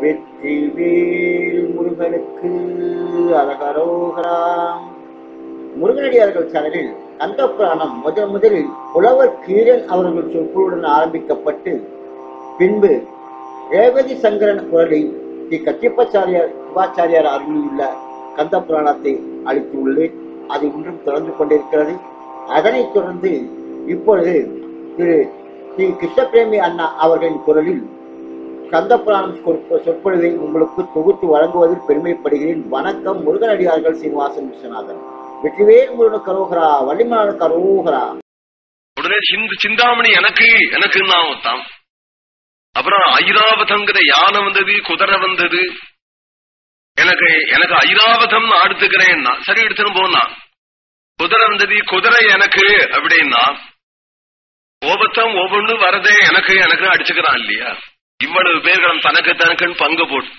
வெற்றிவேல் முருகனுக்கு அரகரோகராம் முருகனடியார்கள் சேனலில் கந்த புராணம் முதன் முதலில் புலவர் கீரன் அவர்கள் சொற்களுடன் ஆரம்பிக்கப்பட்டு பின்பு ரேவதி சங்கரன் குரலில் ஸ்ரீ கச்சிப்பாச்சாரியார் சிவாச்சாரியார் அருளியுள்ள கந்த புராணத்தை அளித்துள்ளேன். அது இன்றும் தொடர்ந்து கொண்டிருக்கிறது. அதனைத் தொடர்ந்து இப்பொழுது திரு ஸ்ரீ கிருஷ்ணபிரேமி அண்ணா அவர்களின் குரலில் கந்த புராணம் சொற்பொழிவை உங்களுக்கு தொகுத்து வழங்குவதில் பெருமைப்படுகிறேன். வணக்கம் முருகனடியார்கள் சீனிவாசன் விஸ்வநாதன். வெற்றிவேல் முருகன் கரோகரா வள்ளிமலான கரோகரா. உடனே சிந்து சிந்தாமணி எனக்கு எனக்கு நான் ஒத்தான் அப்புறம் ஐராவதங்கிற யானை வந்தது குதிரை வந்தது. எனக்கு எனக்கு ஐராவதம் நான் சரி எடுத்துன்னு போனா குதிரை வந்தது குதிரை எனக்கு அப்படின்னா கோபத்தம் ஒவ்வொன்னு வரதே எனக்கு எனக்கு அடிச்சுக்கிறான் இல்லையா? இவ்வளவு பேர்களும் தனக்கு தனக்குன்னு பங்கு போட்டு.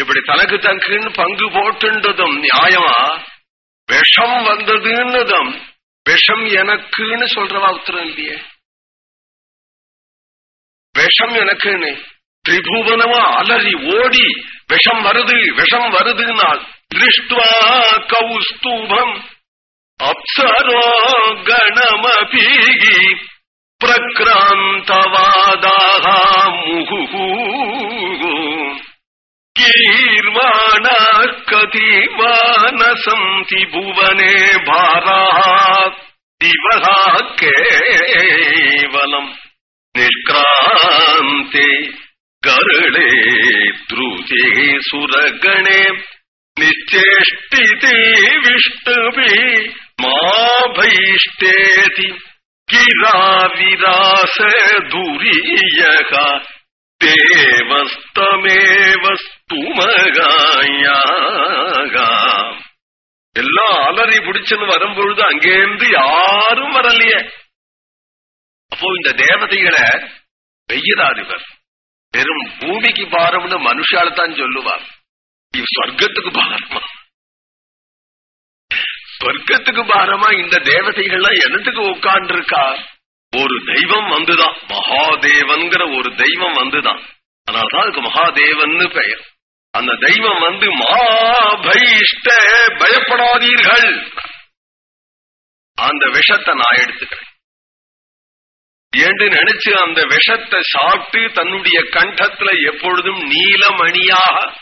இப்படி தனக்கு தனக்குன்னு பங்கு போட்டுன்றதும் நியாயமா? விஷம் வந்ததுன்னதும் விஷம் எனக்குன்னு சொல்றவா உத்தரம் இல்லையே? விஷம் எனக்குன்னு திரிபுவனமா அலறி ஓடி விஷம் வருது விஷம் வருதுன்னால் திருஷ்டுவா கௌஸ்தூபம் அப்சரோ கணமபீகி பிரக்ராந்தவாதாக. ुः कीर्वाणाः न सन्ति भुवने भाराः दिवः केवलम् निष्क्रान्ते करुडे द्रुते सुरगणे निश्चेष्टिते विष्णुभिः मा भैष्टेति किरा विरास दुरीयः தேவஸ்தமேவ ஸ்துமகாயாக. எல்லாம் அலறி பிடிச்சுன்னு வரும்பொழுது அங்கேருந்து யாரும் வரலையே. அப்போ இந்த தேவதைகளை வெய்யறார் இவர் வெறும் பூமிக்கு பாரம்னு மனுஷால தான் சொல்லுவார். இவ சொர்க்கத்துக்கு பாரமா சொர்க்கத்துக்கு பாரமா இந்த தேவதைகள்லாம் என்னத்துக்கு உட்கார்ந்து இருக்கா ஒரு தெய்வம் வந்துதான். மகாதேவன்கிற ஒரு தெய்வம் வந்துதான். அதனாலதான் அதுக்கு மகாதேவன் பெயர். அந்த தெய்வம் வந்து மாபைஷ்ட பயப்படாதீர்கள். அந்த விஷத்தை நான் எடுத்துக்கிறேன். என்று நினைச்சு அந்த விஷத்தை சாப்பிட்டு தன்னுடைய கண்டத்துல எப்பொழுதும் நீலமணியாக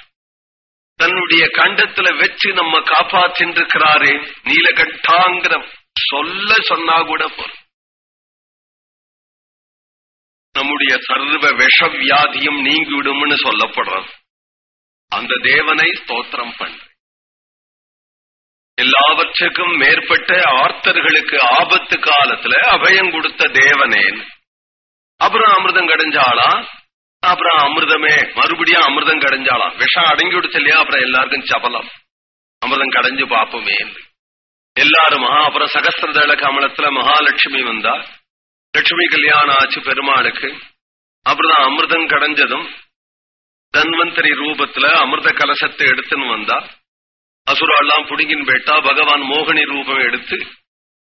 தன்னுடைய கண்டத்துல வச்சு நம்ம காப்பாற்றின்றிருக்கிறாரே நீலகண்டாங்கிற சொல்ல சொன்னா கூட போறோம் நம்முடைய சர்வ விஷ வியாதியும் நீங்கிவிடும்னு சொல்லப்படுறது. அந்த தேவனை ஸ்தோத்திரம் பண்ற எல்லாவற்றுக்கும் மேற்பட்ட ஆர்த்தர்களுக்கு ஆபத்து காலத்துல அபயம் கொடுத்த தேவனேன். அப்புறம் அமிர்தம் கடைஞ்சாளா அப்புறம் அமிர்தமே மறுபடியும் அமிர்தம் கடைஞ்சாளாம். விஷம் அடங்கி விடுச்சு இல்லையா? அப்புறம் எல்லாருக்கும் சபலம். அமிர்தம் கடைஞ்சு பார்ப்போமே எல்லாரும் மகா அப்புறம் சகஸ்திரதள கமலத்துல மகாலட்சுமி வந்தா லட்சுமி கல்யாணம் ஆச்சு பெருமாளுக்கு. அப்புறம் அமிர்தம் கடைஞ்சதும் தன்வந்தரி ரூபத்துல அமிர்த கலசத்தை எடுத்துன்னு வந்தா அசுரெல்லாம் புடுங்கின் போயிட்டா பகவான் மோகினி ரூபம் எடுத்து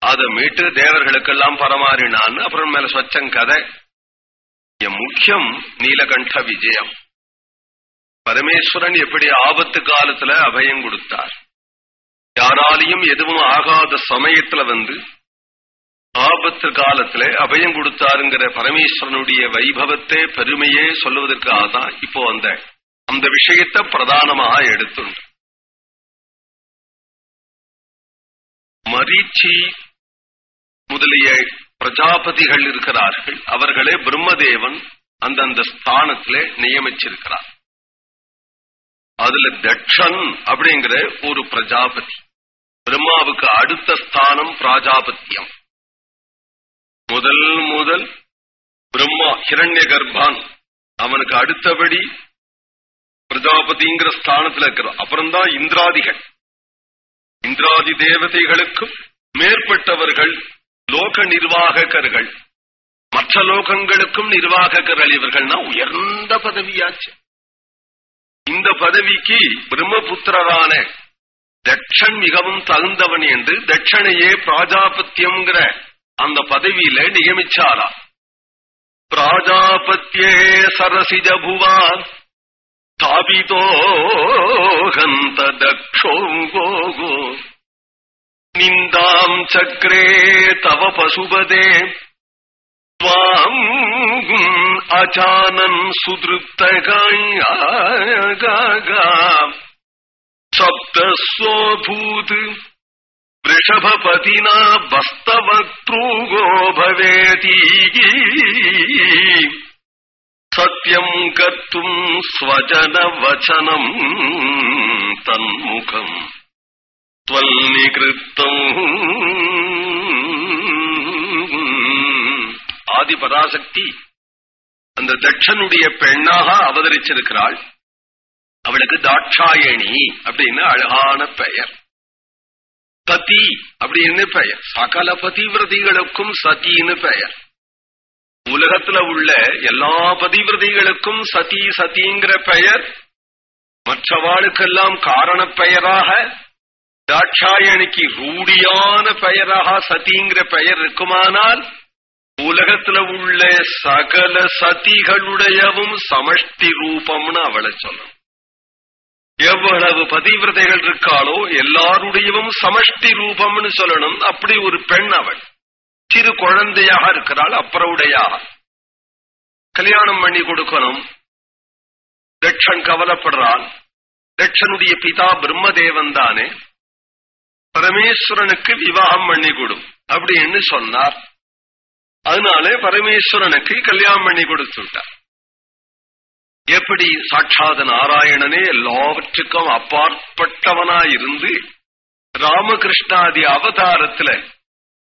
அதை மீட்டு தேவர்களுக்கெல்லாம் பரமாறினான்னு அப்புறம் மேல சொச்சம் கதை. என் முக்கியம் நீலகண்ட விஜயம். பரமேஸ்வரன் எப்படி ஆபத்து காலத்துல அபயம் கொடுத்தார். யாராலையும் எதுவும் ஆகாத சமயத்துல வந்து ஆபத்து காலத்துல அபயம் கொடுத்தாருங்கிற பரமேஸ்வரனுடைய வைபவத்தை பெருமையே சொல்லுவதற்காக தான் இப்போ அந்த அந்த விஷயத்தை பிரதானமாக எடுத்துண்டு. மரீச்சி முதலிய பிரஜாபதிகள் இருக்கிறார்கள். அவர்களே பிரம்மதேவன் அந்தந்த ஸ்தானத்திலே நியமிச்சிருக்கிறார். அதுல தட்சன் அப்படிங்கிற ஒரு பிரஜாபதி. பிரம்மாவுக்கு அடுத்த ஸ்தானம் பிராஜாபத்தியம் முதல் முதல் பிரம்மா ஹிரண்ய கர்ப்பான். அவனுக்கு அடுத்தபடி பிரஜாபதிங்கிற ஸ்தானத்துல இருக்கிறான். அப்புறம்தான் இந்திராதிகள். இந்திராதி தேவதைகளுக்கும் மேற்பட்டவர்கள் லோக நிர்வாககர்கள். மற்ற லோகங்களுக்கும் நிர்வாககர்கள் இவர்கள்னா உயர்ந்த பதவியாச்சு. இந்த பதவிக்கு பிரம்மபுத்திரரான தட்சன் மிகவும் தகுந்தவன் என்று தட்சணையே பிராஜாபத்தியம்ங்கிற அந்த பதவியில நியமிச்சாரா பிராஜாபத்தியே சரசிஜ புவான் தாபிதோ ஹந்த தக்ஷோங்கோகோ நிந்தாம் சக்ரே தவ பசுபதே त्वाम् अजानन् सुदृप्तगागा ரிஷபபதினா బస్తవక్తృగో భవేతి సత్యం కర్తుం స్వజన தன்முகம் తన్ముఖం త్వల్నికృత్తం ஆதி அந்த தட்சனுடைய பெண்ணாக அவதரிச்சிருக்கிறாள். அவளுக்கு தாட்சாயணி அப்படின்னு அழகான பெயர். சதி அப்படின்னு பெயர். சகல பதிவிரதிகளுக்கும் சதின்னு பெயர். உலகத்துல உள்ள எல்லா பதிவிரதிகளுக்கும் சதி சதிங்கிற பெயர் மற்றவாளுக்கெல்லாம் காரண பெயராக தாட்சாயணிக்கு ரூடியான பெயராக சதிங்கிற பெயர் இருக்குமானால் உலகத்துல உள்ள சகல சதிகளுடையவும் சமஷ்டி ரூபம்னு அவளை சொல்லணும் எவ்வளவு பதிவிரதைகள் இருக்காளோ எல்லாருடையவும் சமஷ்டி ரூபம்னு சொல்லணும். அப்படி ஒரு பெண் அவள். சிறு குழந்தையாக இருக்கிறாள் அப்புறவுடையாக. கல்யாணம் பண்ணி கொடுக்கணும். தட்சன் கவலைப்படுறான். தட்சனுடைய பிதா பிரம்மதேவன் தானே. பரமேஸ்வரனுக்கு விவாகம் பண்ணி கொடும் அப்படின்னு சொன்னார். அதனாலே பரமேஸ்வரனுக்கு கல்யாணம் பண்ணி கொடுத்துட்டார் எப்படி சாட்சாத நாராயணனே எல்லாவற்றுக்கும் அப்பாற்பட்டவனாயிருந்து ராமகிருஷ்ணாதி அவதாரத்துல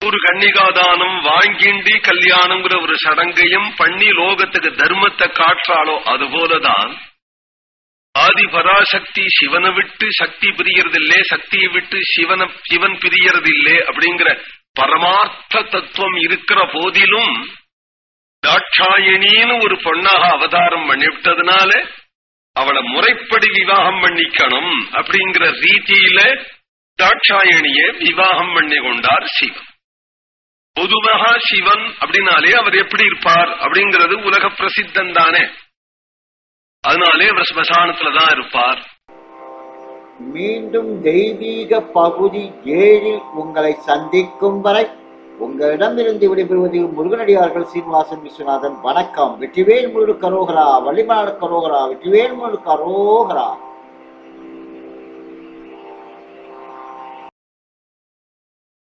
ஒரு கன்னிகாதானம் வாங்கிண்டி கல்யாணங்கிற ஒரு சடங்கையும் பண்ணி லோகத்துக்கு தர்மத்தை காற்றாலோ அதுபோலதான் ஆதி பராசக்தி சிவனை விட்டு சக்தி பிரியறதில்லே சக்தியை விட்டு சிவன சிவன் பிரியறதில்லே அப்படிங்கிற பரமார்த்த தத்துவம் இருக்கிற போதிலும் தாட்சாயணின்னு ஒரு பொண்ணாக அவதாரம் பண்ணிவிட்டதுனால அவளை முறைப்படி விவாகம் பண்ணிக்கணும் அப்படிங்கிற ரீதியில தாட்சாயணியை விவாகம் பண்ணி கொண்டார் சிவன். பொதுவாக சிவன் அப்படின்னாலே அவர் எப்படி இருப்பார் அப்படிங்கிறது உலக பிரசித்தம் தானே. அதனாலே அவர் ஸ்மசானத்துலதான் இருப்பார். மீண்டும் தெய்வீக பகுதி ஏழில் உங்களை சந்திக்கும் வரை உங்களிடமிருந்து விடைபெறுவது முருகனடியார்கள் சீனிவாசன் விஸ்வநாதன். வணக்கம். வெற்றிவேல் முருடு கரோகரா வள்ளிமலாடு கரோகரா வெற்றிவேல் முருடு கரோகரா.